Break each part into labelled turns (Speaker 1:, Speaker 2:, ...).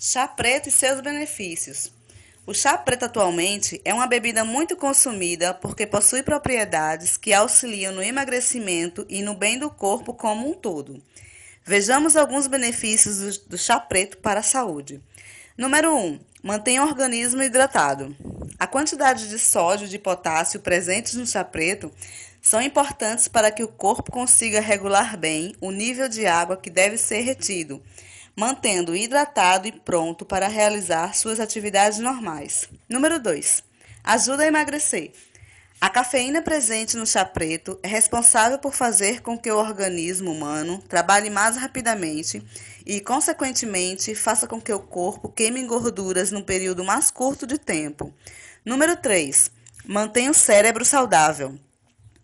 Speaker 1: Chá preto e seus benefícios. O chá preto atualmente é uma bebida muito consumida porque possui propriedades que auxiliam no emagrecimento e no bem do corpo como um todo. Vejamos alguns benefícios do, chá preto para a saúde. Número 1. Um, mantém o organismo hidratado. A quantidade de sódio e de potássio presentes no chá preto são importantes para que o corpo consiga regular bem o nível de água que deve ser retido mantendo hidratado e pronto para realizar suas atividades normais. Número 2. Ajuda a emagrecer. A cafeína presente no chá preto é responsável por fazer com que o organismo humano trabalhe mais rapidamente e, consequentemente, faça com que o corpo queime gorduras num período mais curto de tempo. Número 3. Mantém o cérebro saudável.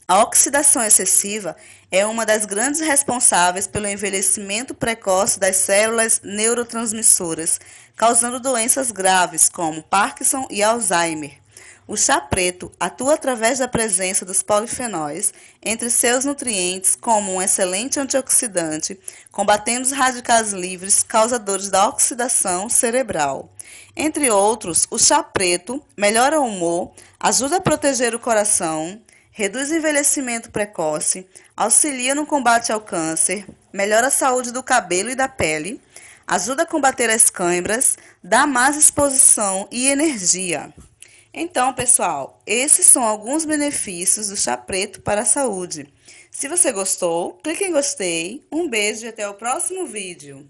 Speaker 1: A oxidação excessiva é uma das grandes responsáveis pelo envelhecimento precoce das células neurotransmissoras, causando doenças graves como Parkinson e Alzheimer. O chá preto atua através da presença dos polifenóis entre seus nutrientes como um excelente antioxidante, combatendo os radicais livres causadores da oxidação cerebral. Entre outros, o chá preto melhora o humor, ajuda a proteger o coração, reduz o envelhecimento precoce, auxilia no combate ao câncer, melhora a saúde do cabelo e da pele, ajuda a combater as câimbras, dá mais exposição e energia. Então, pessoal, esses são alguns benefícios do chá preto para a saúde. Se você gostou, clique em gostei. Um beijo e até o próximo vídeo.